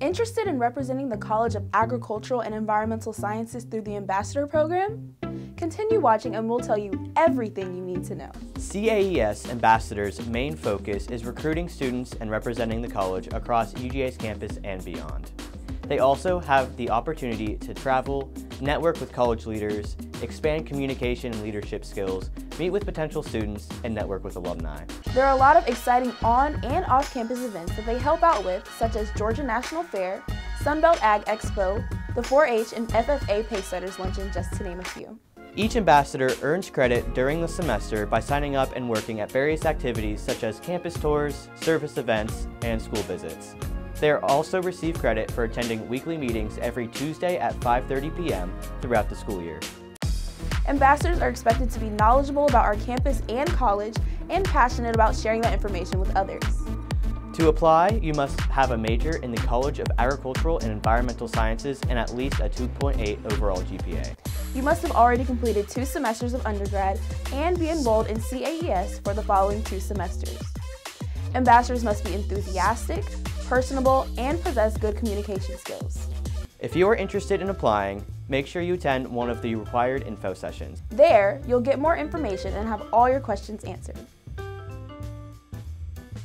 Interested in representing the College of Agricultural and Environmental Sciences through the Ambassador Program? Continue watching and we'll tell you everything you need to know. CAES Ambassador's main focus is recruiting students and representing the college across UGA's campus and beyond. They also have the opportunity to travel, network with college leaders, expand communication and leadership skills, meet with potential students, and network with alumni. There are a lot of exciting on and off campus events that they help out with, such as Georgia National Fair, Sunbelt Ag Expo, the 4-H and FFA Pacesetters Luncheon, just to name a few. Each ambassador earns credit during the semester by signing up and working at various activities such as campus tours, service events, and school visits. They also receive credit for attending weekly meetings every Tuesday at 5.30 p.m. throughout the school year. Ambassadors are expected to be knowledgeable about our campus and college and passionate about sharing that information with others. To apply, you must have a major in the College of Agricultural and Environmental Sciences and at least a 2.8 overall GPA. You must have already completed two semesters of undergrad and be enrolled in CAES for the following two semesters. Ambassadors must be enthusiastic, personable, and possess good communication skills. If you are interested in applying, make sure you attend one of the required info sessions. There, you'll get more information and have all your questions answered.